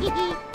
Hehehe